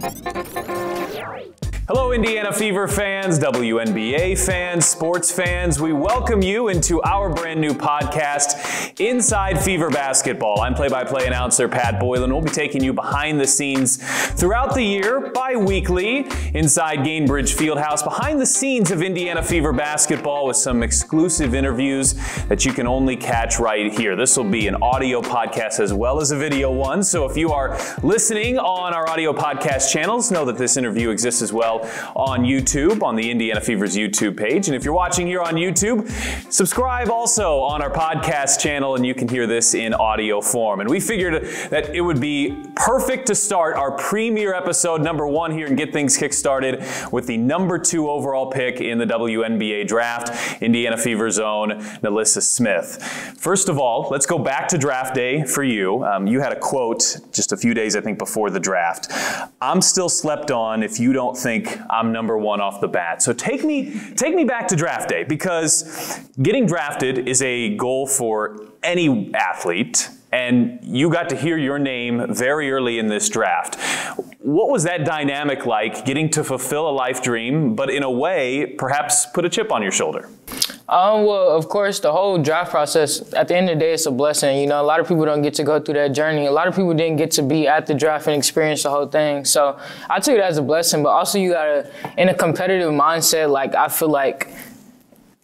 Thank you. Hello, Indiana Fever fans, WNBA fans, sports fans. We welcome you into our brand new podcast, Inside Fever Basketball. I'm play by play announcer Pat Boylan. We'll be taking you behind the scenes throughout the year, bi weekly, inside Gainbridge Fieldhouse, behind the scenes of Indiana Fever basketball with some exclusive interviews that you can only catch right here. This will be an audio podcast as well as a video one. So if you are listening on our audio podcast channels, know that this interview exists as well on YouTube, on the Indiana Fevers YouTube page. And if you're watching here on YouTube, subscribe also on our podcast channel and you can hear this in audio form. And we figured that it would be perfect to start our premiere episode number one here and get things kick-started with the number two overall pick in the WNBA draft, Indiana Fever Zone, NaLyssa Smith. First of all, let's go back to draft day for you. Um, you had a quote just a few days, I think, before the draft. I'm still slept on if you don't think I'm number one off the bat. So take me, take me back to draft day because getting drafted is a goal for any athlete and you got to hear your name very early in this draft. What was that dynamic like, getting to fulfill a life dream, but in a way, perhaps put a chip on your shoulder? Um, well, of course, the whole draft process, at the end of the day, it's a blessing. You know, a lot of people don't get to go through that journey. A lot of people didn't get to be at the draft and experience the whole thing. So I took it as a blessing, but also you gotta, in a competitive mindset, like, I feel like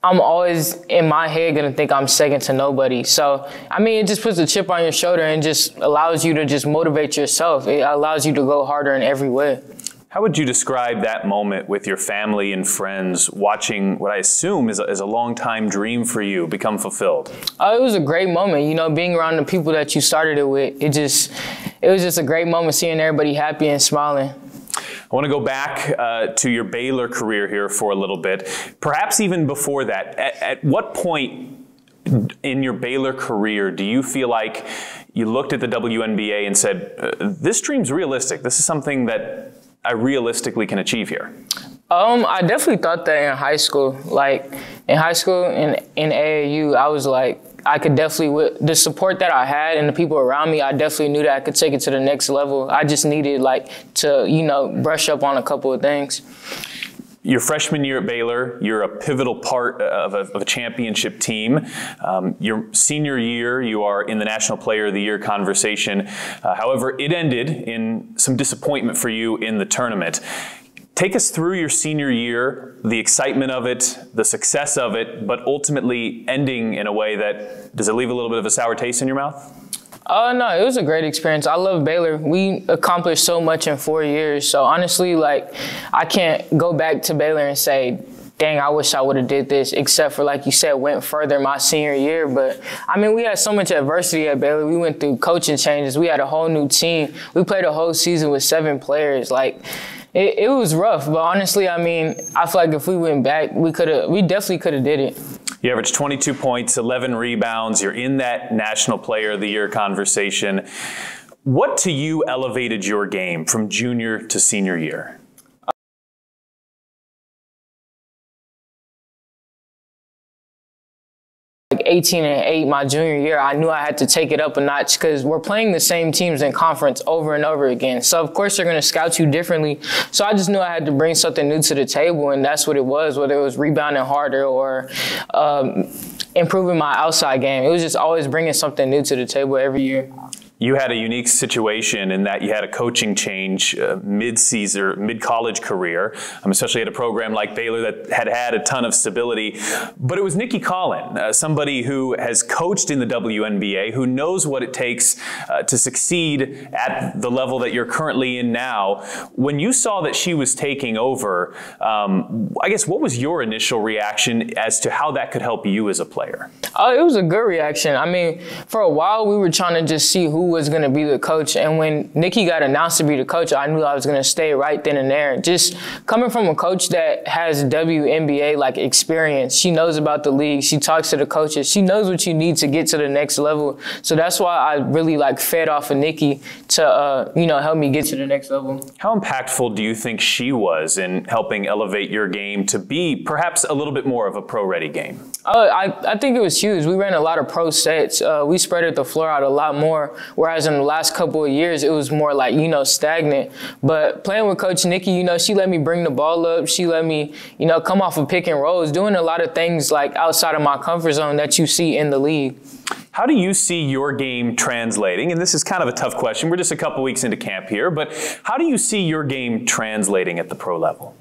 I'm always in my head gonna think I'm second to nobody. So I mean, it just puts a chip on your shoulder and just allows you to just motivate yourself. It allows you to go harder in every way. How would you describe that moment with your family and friends watching what I assume is a, is a long time dream for you become fulfilled? Uh, it was a great moment. You know, being around the people that you started it with, it just, it was just a great moment seeing everybody happy and smiling. I want to go back uh, to your Baylor career here for a little bit. Perhaps even before that, at, at what point in your Baylor career do you feel like you looked at the WNBA and said, uh, this dream's realistic? This is something that I realistically can achieve here? Um, I definitely thought that in high school. Like in high school in in AAU, I was like, I could definitely with the support that I had and the people around me. I definitely knew that I could take it to the next level. I just needed like to you know brush up on a couple of things. Your freshman year at Baylor, you're a pivotal part of a, of a championship team. Um, your senior year, you are in the National Player of the Year conversation. Uh, however, it ended in some disappointment for you in the tournament. Take us through your senior year, the excitement of it, the success of it, but ultimately ending in a way that does it leave a little bit of a sour taste in your mouth? Uh, no, it was a great experience. I love Baylor. We accomplished so much in four years. So honestly, like I can't go back to Baylor and say, dang, I wish I would have did this, except for like you said, went further my senior year. But I mean, we had so much adversity at Baylor. We went through coaching changes. We had a whole new team. We played a whole season with seven players. Like it, it was rough, but honestly, I mean, I feel like if we went back, we could have, we definitely could have did it. You averaged 22 points, 11 rebounds. You're in that National Player of the Year conversation. What to you elevated your game from junior to senior year? 18 and 8 my junior year, I knew I had to take it up a notch because we're playing the same teams in conference over and over again. So, of course, they're going to scout you differently. So, I just knew I had to bring something new to the table, and that's what it was, whether it was rebounding harder or um, improving my outside game. It was just always bringing something new to the table every year you had a unique situation in that you had a coaching change uh, mid-season, mid-college career, um, especially at a program like Baylor that had had a ton of stability. But it was Nicki Collen, uh, somebody who has coached in the WNBA, who knows what it takes uh, to succeed at the level that you're currently in now. When you saw that she was taking over, um, I guess what was your initial reaction as to how that could help you as a player? Oh, it was a good reaction. I mean, for a while we were trying to just see who was going to be the coach. And when Nicki got announced to be the coach, I knew I was going to stay right then and there. Just coming from a coach that has WNBA like experience, she knows about the league. She talks to the coaches. She knows what you need to get to the next level. So that's why I really like fed off of Nicki to uh, you know help me get to the next level. How impactful do you think she was in helping elevate your game to be perhaps a little bit more of a pro-ready game? Uh, I, I think it was huge. We ran a lot of pro sets. Uh, we spread the floor out a lot more Whereas in the last couple of years, it was more like, you know, stagnant. But playing with Coach Nicki, you know, she let me bring the ball up. She let me, you know, come off of pick and rolls, doing a lot of things like outside of my comfort zone that you see in the league. How do you see your game translating? And this is kind of a tough question. We're just a couple weeks into camp here, but how do you see your game translating at the pro level?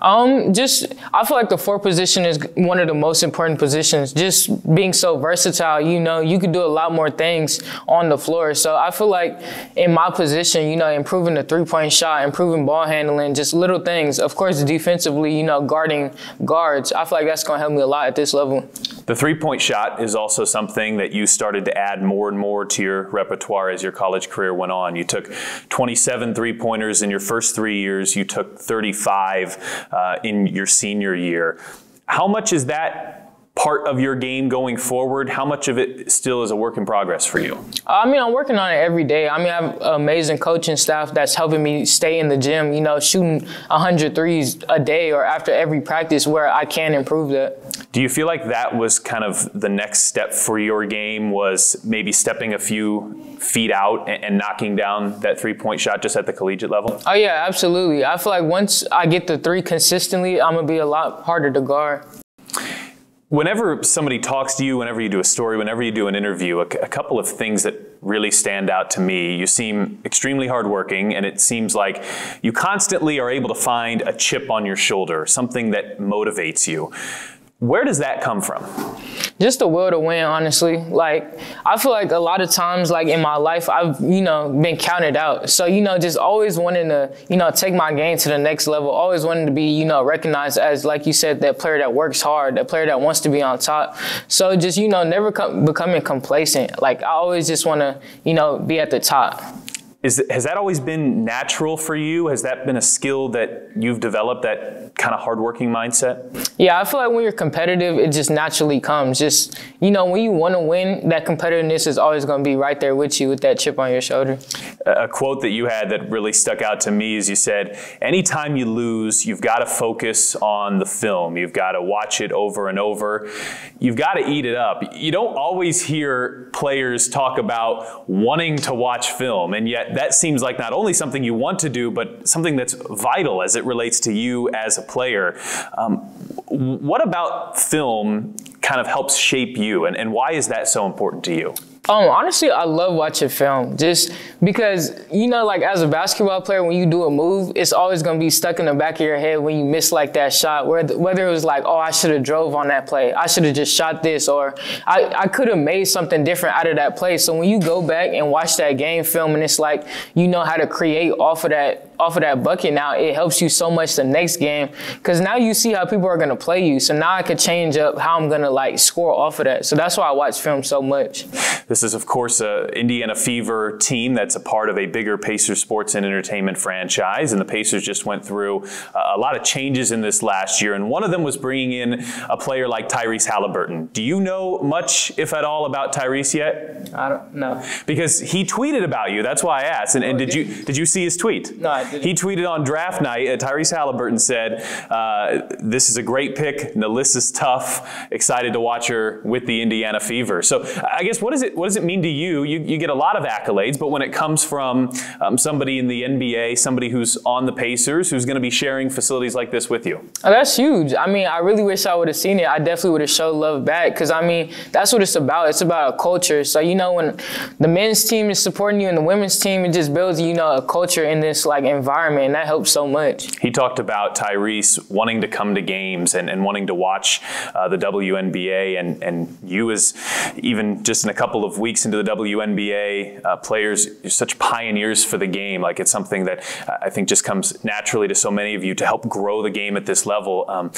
Um, just I feel like the four position is one of the most important positions. Just being so versatile, you know, you could do a lot more things on the floor. So I feel like in my position, you know, improving the three point shot, improving ball handling, just little things. Of course, defensively, you know, guarding guards. I feel like that's going to help me a lot at this level. The three point shot is also something that you started to add more and more to your repertoire as your college career went on. You took 27 three pointers in your first three years, you took 35 uh, in your senior year. How much is that part of your game going forward? How much of it still is a work in progress for you? I mean, I'm working on it every day. I mean, I have amazing coaching staff that's helping me stay in the gym, you know, shooting 100 threes a day or after every practice where I can improve that. Do you feel like that was kind of the next step for your game was maybe stepping a few feet out and, and knocking down that three-point shot just at the collegiate level? Oh yeah, absolutely. I feel like once I get the three consistently, I'm going to be a lot harder to guard whenever somebody talks to you, whenever you do a story, whenever you do an interview, a, a, couple of things that really stand out to me. You seem extremely hardworking, and it seems like you constantly are able to find a chip on your shoulder, something that motivates you. Where does that come from? just the will to win, honestly. Like I feel like a lot of times, like in my life, I've you know been counted out. So you know, just always wanting to you know take my game to the next level. Always wanting to be you know recognized as like you said that player that works hard, that player that wants to be on top. So just you know never com- becoming complacent. Like I always just want to you know be at the top. Is, has that always been natural for you? Has that been a skill that you've developed, that kind of hardworking mindset? Yeah, I feel like when you're competitive, it just naturally comes. Just, you know, when you want to win, that competitiveness is always going to be right there with you with that chip on your shoulder. A quote that you had that really stuck out to me is you said, anytime you lose, you've got to focus on the film. You've got to watch it over and over. You've got to eat it up. You don't always hear players talk about wanting to watch film, and yet that seems like not only something you want to do, but something that's vital as it relates to you as a player. Um, what about film kind of helps shape you, and, and why is that so important to you? Um, honestly, I love watching film just because, you know, like as a basketball player, when you do a move, it's always going to be stuck in the back of your head when you miss like that shot, whether, whether it was like, oh, I should have drove on that play. I should have just shot this, or I, I could have made something different out of that play. So when you go back and watch that game film and it's like, you know how to create off of that off of that bucket now, it helps you so much the next game because now you see how people are going to play you. So now I could change up how I'm going to like score off of that. So that's why I watch film so much. This is, of course, a Indiana Fever team that's a part of a bigger Pacers sports and entertainment franchise. And the Pacers just went through a lot of changes in this last year. And one of them was bringing in a player like Tyrese Halliburton. Do you know much, if at all, about Tyrese yet? I don't know. Because he tweeted about you. That's why I asked. And, and did you did you see his tweet? No, he tweeted on draft night, uh, Tyrese Halliburton said, uh, This is a great pick. NaLyssa's tough. Excited to watch her with the Indiana Fever. So I guess what, is it, what does it mean to you? you? You get a lot of accolades, but when it comes from um, somebody in the NBA, somebody who's on the Pacers, who's going to be sharing facilities like this with you? Oh, that's huge. I mean, I really wish I would have seen it. I definitely would have showed love back because, I mean, that's what it's about. It's about a culture. So, you know, when the men's team is supporting you and the women's team, it just builds, you know, a culture in this, like, environment, and that helps so much. He talked about Tyrese wanting to come to games and, and wanting to watch uh, the WNBA, and, and you, as even just in a couple of weeks into the WNBA, uh, players, you're such pioneers for the game. Like it's something that I think just comes naturally to so many of you to help grow the game at this level. Um,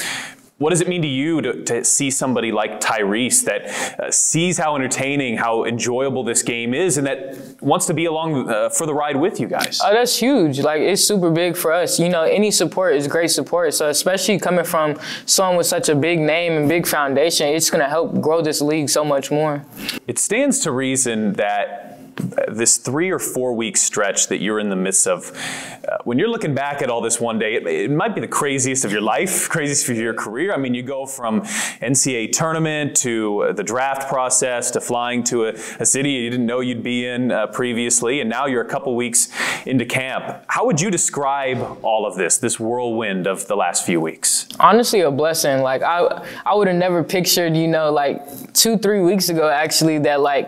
what does it mean to you to, to see somebody like Tyrese that uh, sees how entertaining, how enjoyable this game is, and that wants to be along uh, for the ride with you guys? Oh, that's huge. Like, it's super big for us. You know, any support is great support. So, especially coming from someone with such a big name and big foundation, it's going to help grow this league so much more. It stands to reason that this three or four week stretch that you're in the midst of, uh, when you're looking back at all this one day, it, it, might be the craziest of your life, craziest of your career. I mean, you go from NCAA tournament to the draft process to flying to a, a city you didn't know you'd be in uh, previously, and now you're a couple weeks into camp. How would you describe all of this, this whirlwind of the last few weeks? Honestly, a blessing. Like I, I would have never pictured, you know, like two, three weeks ago, actually, that like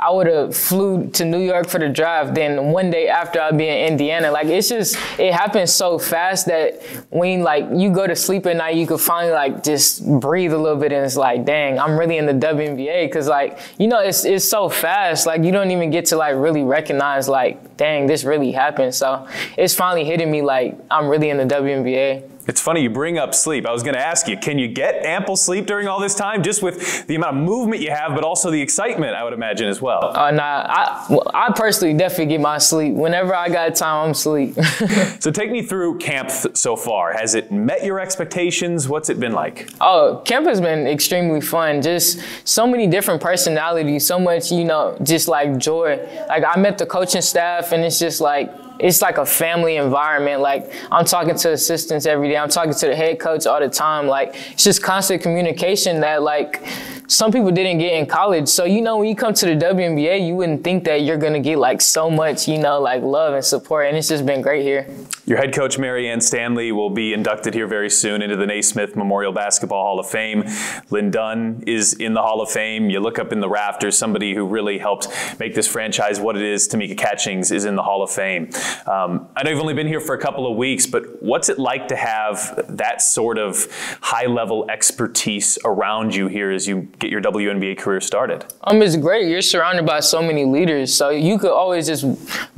I would have flew to New York for the draft. Then one day after I'd be in Indiana. Like it's just it happens so fast that when like you go to sleep at night, you can finally like just breathe a little bit, and it's like, dang, I'm really in the WNBA because like you know it's it's so fast. Like you don't even get to like really recognize like, dang, this really happened. So it's finally hitting me like I'm really in the WNBA. It's funny you bring up sleep. I was going to ask you, can you get ample sleep during all this time, just with the amount of movement you have, but also the excitement, I would imagine as well? Uh, nah, I, well, I personally definitely get my sleep. Whenever I got time, I'm sleep. so take me through camp so far. Has it met your expectations? What's it been like? Oh, camp has been extremely fun. Just so many different personalities, so much, you know, just like joy. Like I met the coaching staff, and it's just like it's like a family environment. Like I'm talking to assistants every day. I'm talking to the head coach all the time. Like it's just constant communication that like some people didn't get in college. So, you know, when you come to the WNBA, you wouldn't think that you're going to get like so much, you know, like love and support. And it's just been great here. Your head coach, Marianne Stanley, will be inducted here very soon into the Naismith Memorial Basketball Hall of Fame. Lin Dunn is in the Hall of Fame. You look up in the rafters, somebody who really helped make this franchise what it is, Tamika Catchings, is in the Hall of Fame. Um, I know you've only been here for a couple of weeks, but what's it like to have that sort of high level expertise around you here as you get your WNBA career started? Um, it's great. You're surrounded by so many leaders, so you could always just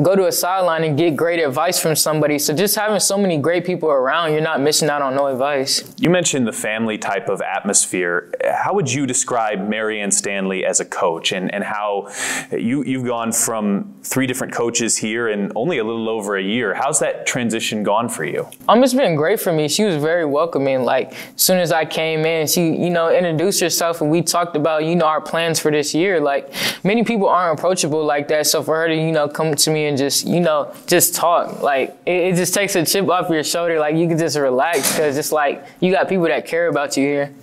go to a sideline and get great advice from somebody. So just having so many great people around, you're not missing out on no advice. You mentioned the family type of atmosphere. How would you describe Marianne Stanley as a coach, and and how you you've gone from three different coaches here in only a little over a year? How's that transition gone for you? Um, it's been great for me. She was very welcoming. Like as soon as I came in, she you know introduced herself and we talked about, you know, our plans for this year. Like many people aren't approachable like that. So for her to, you know, come to me and just, you know, just talk, like it, it just takes a chip off your shoulder. Like you can just relax because it's like you got people that care about you here.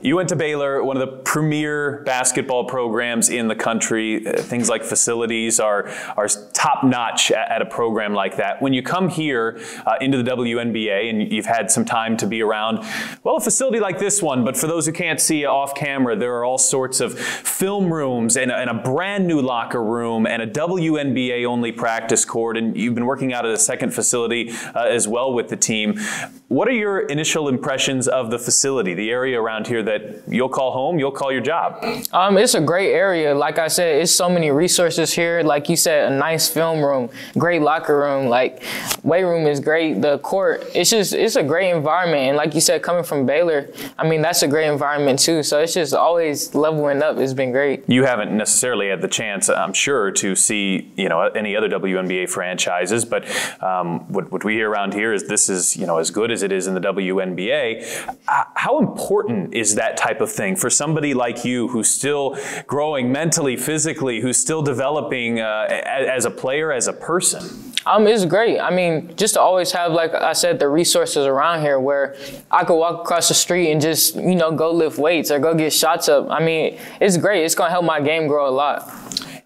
You went to Baylor, one of the premier basketball programs in the country. Uh, things like facilities are, are top notch at, a program like that. When you come here uh, into the WNBA and you've had some time to be around, well, a facility like this one, but for those who can't see off camera, there are all sorts of film rooms and a, and a brand new locker room and a WNBA only practice court. And you've been working out at a second facility uh, as well with the team. What are your initial impressions of the facility, the area around here that you'll call home, you'll call your job? Um, it's a great area. Like I said, it's so many resources here. Like you said, a nice film room, great locker room, like weight room is great. The court, it's just, it's a great environment. And like you said, coming from Baylor, I mean, that's a great environment too. So it's just always leveling up. It's been great. You haven't necessarily had the chance, I'm sure, to see, you know, any other WNBA franchises, but um, what, what we hear around here is this is, you know, as good as it is in the WNBA. Uh, how important is that type of thing for somebody like you who's still growing mentally, physically, who's still developing uh, as a player, as a person? Um, it's great. I mean, just to always have, like I said, the resources around here where I could walk across the street and just, you know, go lift weights or go get shots up. I mean, it's great. It's going to help my game grow a lot.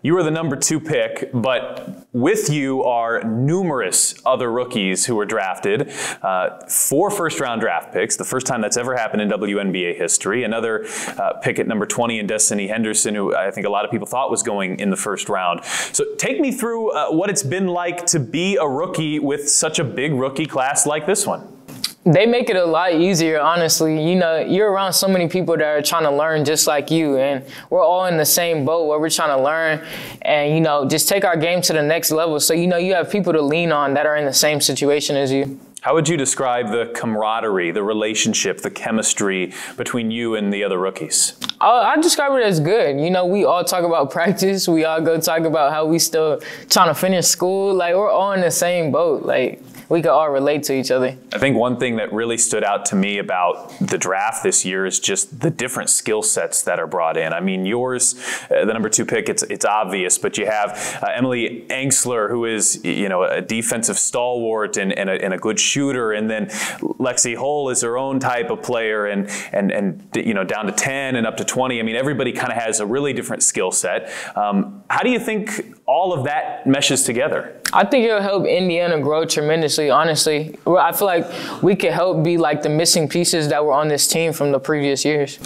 You were the number two pick, but with you are numerous other rookies who were drafted. Uh, four first round draft picks, the first time that's ever happened in WNBA history. Another uh, pick at number 20 in Destanni Henderson, who I think a lot of people thought was going in the first round. So take me through uh, what it's been like to be a rookie with such a big rookie class like this one they make it a lot easier, honestly. You know, you're around so many people that are trying to learn just like you, and we're all in the same boat where we're trying to learn and, you know, just take our game to the next level. So, you know, you have people to lean on that are in the same situation as you. How would you describe the camaraderie, the relationship, the chemistry between you and the other rookies? Uh, I describe it as good. You know, we all talk about practice. We all go talk about how we still trying to finish school. Like we're all in the same boat. Like we could all relate to each other. I think one thing that really stood out to me about the draft this year is just the different skill sets that are brought in. I mean, yours, uh, the number two pick, it's it's obvious, but you have uh, Emily Engstler, who is you know a defensive stalwart and, and, a, and a good shooter, and then Lexi Hull is her own type of player, and and and you know down to ten and up to twenty. I mean, everybody kind of has a really different skill set. Um, how do you think all of that meshes together? I think it'll help Indiana grow tremendously. Honestly, I feel like we could help be like the missing pieces that were on this team from the previous years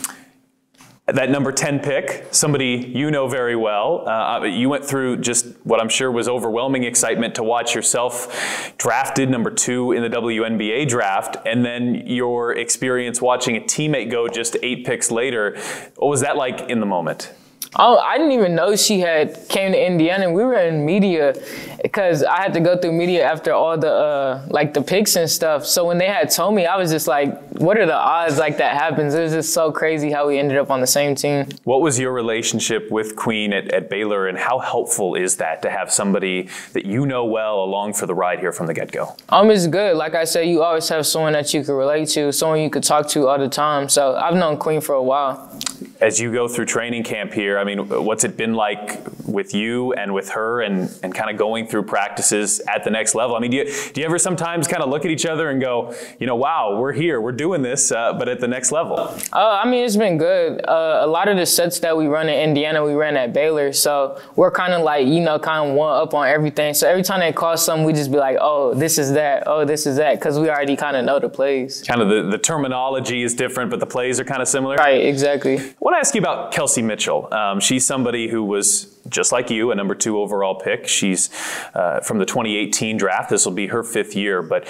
that number 10 pick, somebody you know very well. Uh, you went through just what I'm sure was overwhelming excitement to watch yourself drafted number two in the WNBA draft, and then your experience watching a teammate go just eight picks later. What was that like in the moment? Oh, I didn't even know she had came to Indiana. And we were in media because I had to go through media after all the uh, like the picks and stuff. So when they had told me, I was just like, "What are the odds like that happens?" It was just so crazy how we ended up on the same team. What was your relationship with Queen at, at Baylor, and how helpful is that to have somebody that you know well along for the ride here from the get go? Um, it's good. Like I said, you always have someone that you can relate to, someone you could talk to all the time. So I've known Queen for a while as you go through training camp here, I mean, what's it been like with you and with her and, and kind of going through practices at the next level? I mean, do you, do you ever sometimes kind of look at each other and go, you know, wow, we're here, we're doing this, uh, but at the next level? Uh, I mean, it's been good. Uh, a lot of the sets that we run in Indiana, we ran at Baylor. So we're kind of like, you know, kind of one up on everything. So every time they call something, we just be like, oh, this is that, oh, this is that, because we already kind of know the plays. Kind of the, the terminology is different, but the plays are kind of similar? Right, exactly I want to ask you about Kelsey Mitchell. Um, she's somebody who was just like you, a number two overall pick. She's uh, from the 2018 draft. This will be her fifth year, but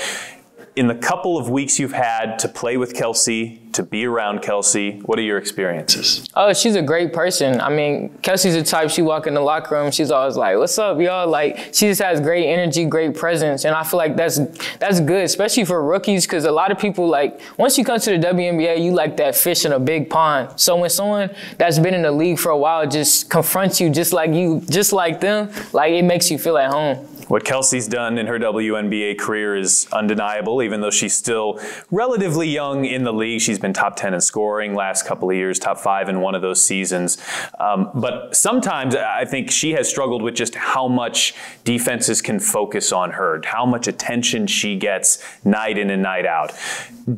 in the couple of weeks you've had to play with Kelsey, to be around Kelsey, what are your experiences? Oh, she's a great person. I mean, Kelsey's the type, she walk in the locker room, she's always like, what's up, y'all? Like, she just has great energy, great presence. And I feel like that's that's good, especially for rookies, because a lot of people, like, once you come to the WNBA, you like that fish in a big pond. So when someone that's been in the league for a while just confronts you just like you, just like them, like, it makes you feel at home. What Kelsey's done in her WNBA career is undeniable, even though she's still relatively young in the league. She's been top 10 in scoring last couple of years, top five in one of those seasons. Um, but sometimes I think she has struggled with just how much defenses can focus on her, how much attention she gets night in and night out.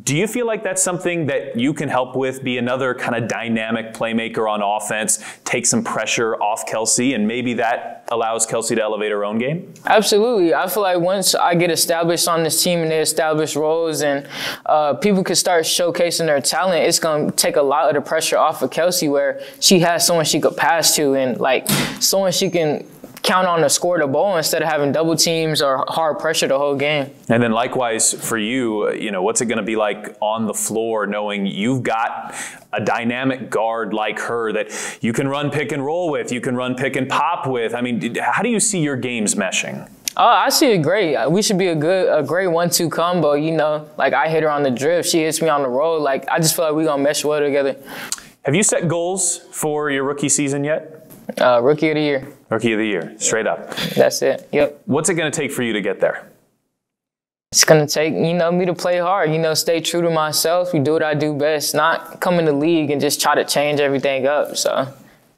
Do you feel like that's something that you can help with, be another kind of dynamic playmaker on offense, take some pressure off Kelsey, and maybe that allows Kelsey to elevate her own game? Absolutely. I feel like once I get established on this team and they establish roles and uh, people can start showcasing their talent, it's going to take a lot of the pressure off of Kelsey where she has someone she could pass to and like someone she can count on to score the ball instead of having double teams or hard pressure the whole game. And then likewise for you, you know, what's it going to be like on the floor knowing you've got a dynamic guard like her that you can run pick and roll with, you can run pick and pop with. I mean, how do you see your games meshing? Oh, I see it great. We should be a good, a great one-two combo. You know, like I hit her on the drift, she hits me on the roll. Like I just feel like we gonna mesh well together. Have you set goals for your rookie season yet? Uh, rookie of the year. Rookie of the year, straight up. That's it. Yep. What's it going to take for you to get there? It's gonna take, you know, me to play hard, you know, stay true to myself, we do what I do best, not come in the league and just try to change everything up. So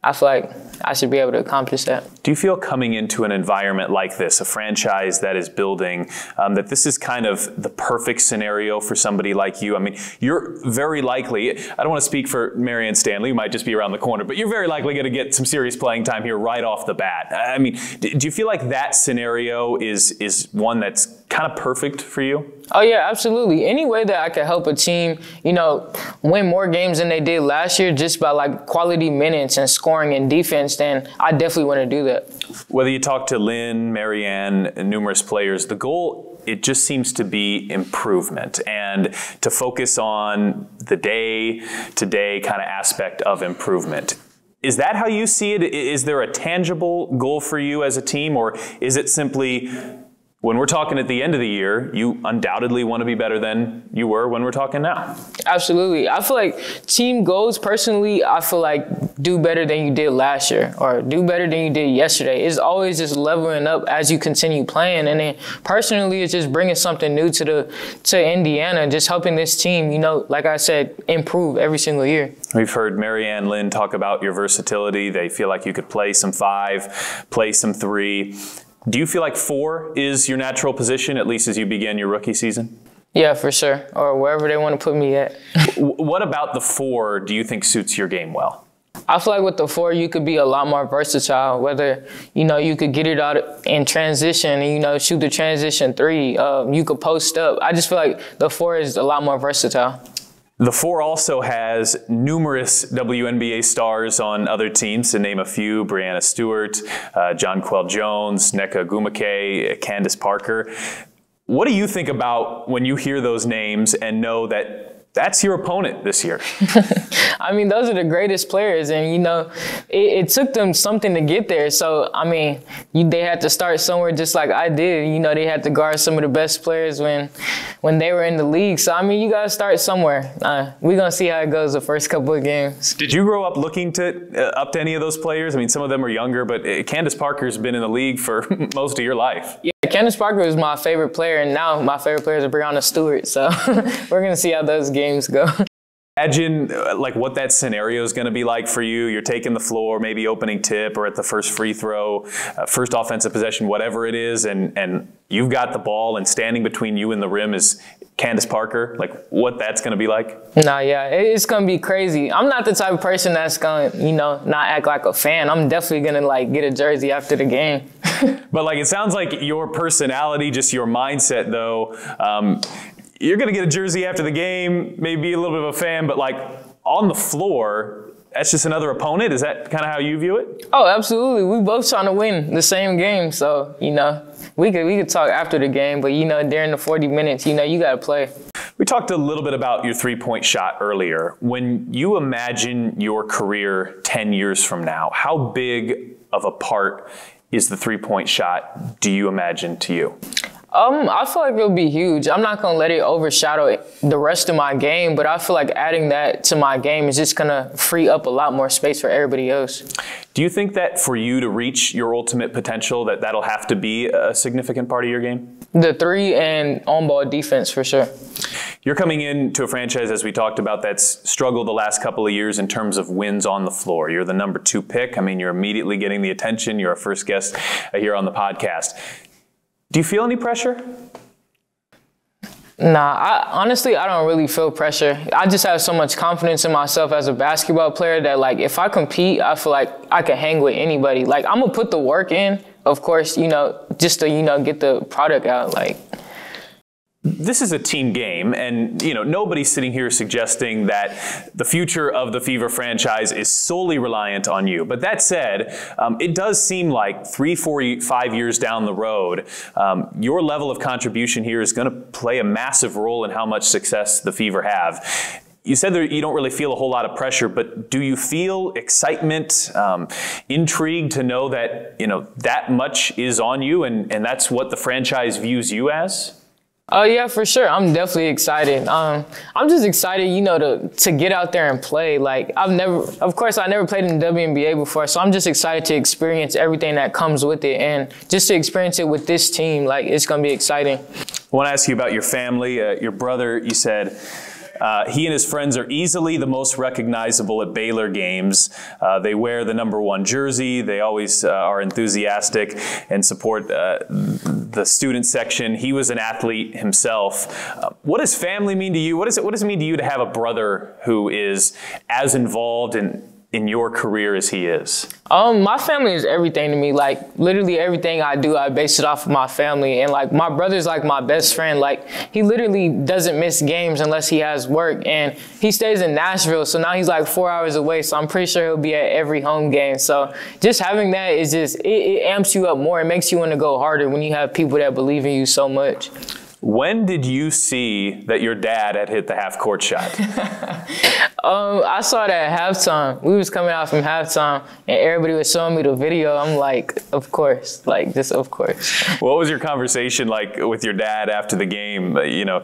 I feel like I should be able to accomplish that. Do you feel coming into an environment like this, a franchise that is building, um, that this is kind of the perfect scenario for somebody like you? I mean, you're very likely, I don't want to speak for Marianne Stanley, who might just be around the corner, but you're very likely going to get some serious playing time here right off the bat. I mean, do you feel like that scenario is, is one that's kind of perfect for you? Oh yeah, absolutely. Any way that I could help a team, you know, win more games than they did last year just by like quality minutes and scoring and defense, then I definitely want to do that. Whether you talk to Lin, Marianne, numerous players, the goal it just seems to be improvement and to focus on the day to day kind of aspect of improvement. Is that how you see it? Is there a tangible goal for you as a team, or is it simply when we're talking at the end of the year, you undoubtedly want to be better than you were when we're talking now. Absolutely. I feel like team goals, personally, I feel like do better than you did last year or do better than you did yesterday. It's always just leveling up as you continue playing. And then personally, it's just bringing something new to the to Indiana, just helping this team, you know, like I said, improve every single year. We've heard Marianne Lin talk about your versatility. They feel like you could play some five, play some three. Do you feel like four is your natural position, at least as you begin your rookie season? Yeah, for sure. Or wherever they want to put me at. what about the four do you think suits your game well? I feel like with the four, you could be a lot more versatile. Whether you know you could get it out in transition and you know shoot the transition three. Um, you could post up. I just feel like the four is a lot more versatile. The four also has numerous WNBA stars on other teams, to name a few Breanna Stewart, uh, Jonquel Jones, Nneka Ogwumike, Candace Parker. What do you think about when you hear those names and know that that's your opponent this year. I mean, those are the greatest players, and you know, it, it took them something to get there. So, I mean, you, they had to start somewhere, just like I did. You know, they had to guard some of the best players when, when they were in the league. So, I mean, you got to start somewhere. Uh, we're gonna see how it goes the first couple of games. Did you grow up looking to uh, up to any of those players? I mean, some of them are younger, but uh, Candace Parker's been in the league for most of your life. Yeah. Candace Parker is my favorite player, and now my favorite player is Breanna Stewart. So we're gonna see how those games go. Imagine uh, like what that scenario is going to be like for you. You're taking the floor, maybe opening tip or at the first free throw, uh, first offensive possession, whatever it is, and and you've got the ball, and standing between you and the rim is Candace Parker. Like what that's going to be like? Nah, yeah, it's going to be crazy. I'm not the type of person that's going to, you know, not act like a fan. I'm definitely going to like get a jersey after the game. but like it sounds like your personality, just your mindset, though. Um, you're going to get a jersey after the game, maybe a little bit of a fan, but like on the floor, that's just another opponent. Is that kind of how you view it? Oh, absolutely. We both trying to win the same game, so you know we could we could talk after the game, but you know during the 40 minutes, you know you got to play. We talked a little bit about your three-point shot earlier. When you imagine your career 10 years from now, how big of a part is the three-point shot? Do you imagine to you? Um, I feel like it'll be huge. I'm not gonna let it overshadow the rest of my game, but I feel like adding that to my game is just gonna free up a lot more space for everybody else. Do you think that for you to reach your ultimate potential, that that'll have to be a significant part of your game? The three and on-ball defense for sure. You're coming into a franchise, as we talked about, that's struggled the last couple of years in terms of wins on the floor. You're the number two pick. I mean, you're immediately getting the attention. You're a first guest here on the podcast. Do you feel any pressure? Nah, I, honestly, I don't really feel pressure. I just have so much confidence in myself as a basketball player that, like, if I compete, I feel like I can hang with anybody. Like, I'm gonna put the work in, of course, you know, just to, you know, get the product out. Like, this is a team game, and you know nobody's sitting here suggesting that the future of the Fever franchise is solely reliant on you. But that said, um, it does seem like three, four, five years down the road, um, your level of contribution here is going to play a massive role in how much success the Fever have. You said that you don't really feel a whole lot of pressure, but do you feel excitement, um, intrigue to know that you know that much is on you, and, and that's what the franchise views you as? Oh yeah, for sure. I'm definitely excited. Um, I'm just excited, you know, to to get out there and play. Like I've never, of course, I never played in the WNBA before, so I'm just excited to experience everything that comes with it, and just to experience it with this team. Like it's gonna be exciting. I want to ask you about your family. Uh, your brother, you said uh, he and his friends are easily the most recognizable at Baylor games. Uh, they wear the number one jersey. They always uh, are enthusiastic and support uh, the student section. He was an athlete himself. Uh, what does family mean to you? What, is it, what does it mean to you to have a brother who is as involved in in your career as he is? Um, my family is everything to me. Like literally everything I do, I base it off of my family. And like my brother's like my best friend. Like he literally doesn't miss games unless he has work. And he stays in Nashville, so now he's like four hours away. So I'm pretty sure he'll be at every home game. So just having that is just it, it amps you up more. It makes you want to go harder when you have people that believe in you so much. When did you see that your dad had hit the half court shot? um, I saw that at halftime. We was coming out from halftime, and everybody was showing me the video. I'm like, of course, like just of course. What was your conversation like with your dad after the game? Uh, you know,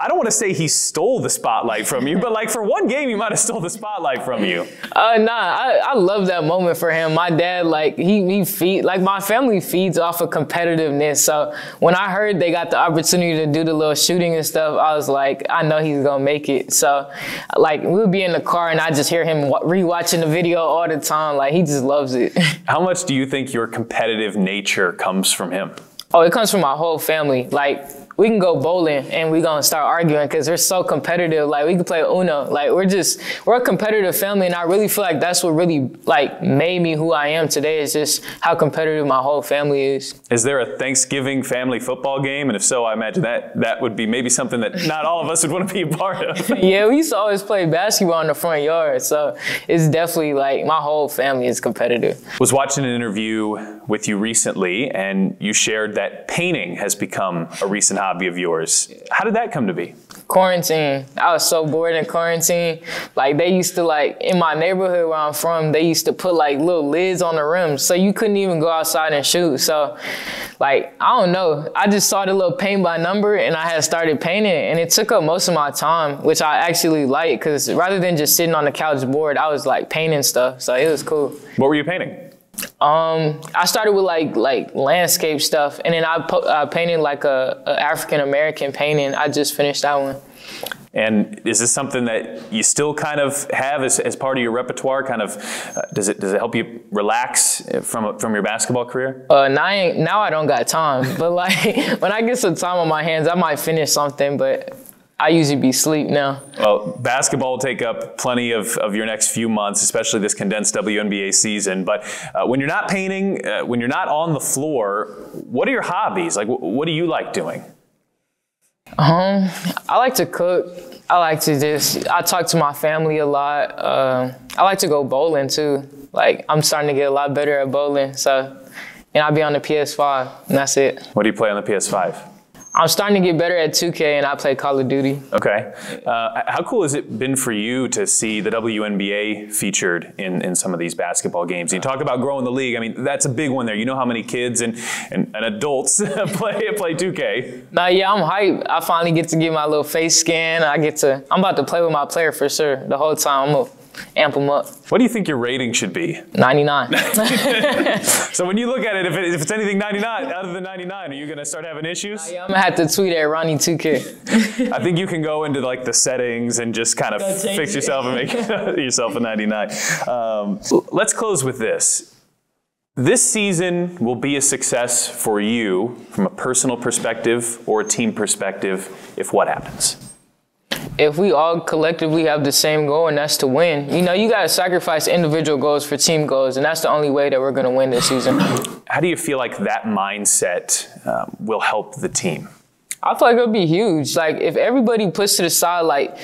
I don't want to say he stole the spotlight from you, but like for one game, he might have stole the spotlight from you. Uh, nah, I, I love that moment for him. My dad, like he he feed like my family feeds off of competitiveness. So when I heard they got the opportunity to do the little shooting and stuff, I was like, I know he's gonna make it. So like we'll be in the car and I just hear him rewatching the video all the time. Like he just loves it. How much do you think your competitive nature comes from him? Oh, it comes from my whole family. Like we can go bowling and we gonna start arguing because we're so competitive. Like we can play Uno. Like we're just we're a competitive family, and I really feel like that's what really like made me who I am today. Is just how competitive my whole family is. Is there a Thanksgiving family football game? And if so, I imagine that that would be maybe something that not all of us would want to be a part of. yeah, we used to always play basketball in the front yard, so it's definitely like my whole family is competitive. Was watching an interview with you recently, and you shared that painting has become a recent hobby of yours. How did that come to be? Quarantine. I was so bored in quarantine. Like they used to like in my neighborhood where I'm from, they used to put like little lids on the rims, so you couldn't even go outside and shoot. So, like I don't know. I just saw the little paint by number, and I had started painting, and it took up most of my time, which I actually like, because rather than just sitting on the couch bored, I was like painting stuff. So it was cool. What were you painting? Um, I started with like like landscape stuff, and then I, I painted like a, a African American painting. I just finished that one. And is this something that you still kind of have as, as part of your repertoire? Kind of, uh, does it does it help you relax from from your basketball career? Uh, now I, now I don't got time, but like when I get some time on my hands, I might finish something. But I usually be sleep now. Well, basketball will take up plenty of, of your next few months, especially this condensed WNBA season. But uh, when you're not painting, uh, when you're not on the floor, what are your hobbies? Like, what do you like doing? Um, I like to cook. I like to just, I talk to my family a lot. Uh, I like to go bowling too. Like, I'm starting to get a lot better at bowling. So, and I'll be on the PS5, and that's it. What do you play on the PS5? I'm starting to get better at 2K and I play Call of Duty. Okay. Uh, how cool has it been for you to see the WNBA featured in, in some of these basketball games? You talk about growing the league. I mean, that's a big one there. You know how many kids and, and, and adults play play 2K. Nah, yeah, I'm hyped. I finally get to get my little face scan. I get to, I'm about to play with my player for sure the whole time. I'm amp them up. What do you think your rating should be? 99. so when you look at it if, it, if it's anything 99, out of the 99, are you going to start having issues? Yeah, I'm going to have to tweet at Ronnie2K. I think you can go into like the settings and just kind of fix yourself and make yourself a 99. Um, let's close with this. This season will be a success for you from a personal perspective or a team perspective if what happens? If we all collectively have the same goal and that's to win, you know, you got to sacrifice individual goals for team goals, and that's the only way that we're going to win this season. How do you feel like that mindset um, will help the team? I feel like it'll be huge. Like if everybody puts to the side, like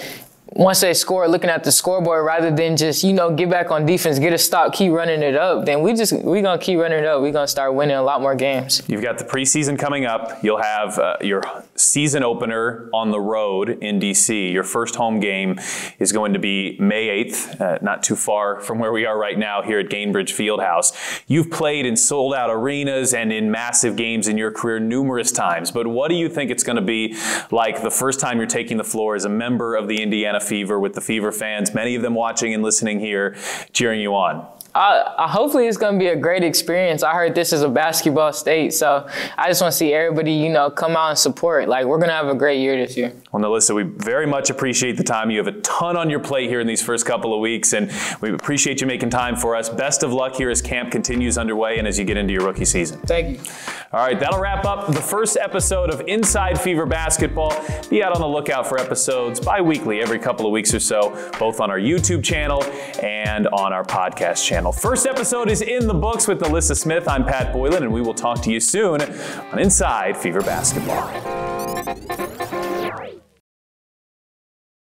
once they score, looking at the scoreboard rather than just you know get back on defense, get a stop, keep running it up. Then we just we gonna keep running it up. We are gonna start winning a lot more games. You've got the preseason coming up. You'll have uh, your season opener on the road in DC. Your first home game is going to be May 8th, uh, not too far from where we are right now here at Gainbridge Fieldhouse. You've played in sold out arenas and in massive games in your career numerous times. But what do you think it's going to be like the first time you're taking the floor as a member of the Indiana Fever with the Fever fans, many of them watching and listening here, cheering you on? Uh, hopefully it's going to be a great experience. I heard this is a basketball state, so I just want to see everybody, you know, come out and support. Like we're going to have a great year this year. Well, NaLyssa, we very much appreciate the time. You have a ton on your plate here in these first couple of weeks, and we appreciate you making time for us. Best of luck here as camp continues underway and as you get into your rookie season. Thank you. All right, that'll wrap up the first episode of Inside Fever Basketball. Be out on the lookout for episodes bi-weekly, every couple of weeks or so, both on our YouTube channel and on our podcast channel channel. First episode is in the books with NaLyssa Smith. I'm Pat Boylan, and we will talk to you soon on Inside Fever Basketball.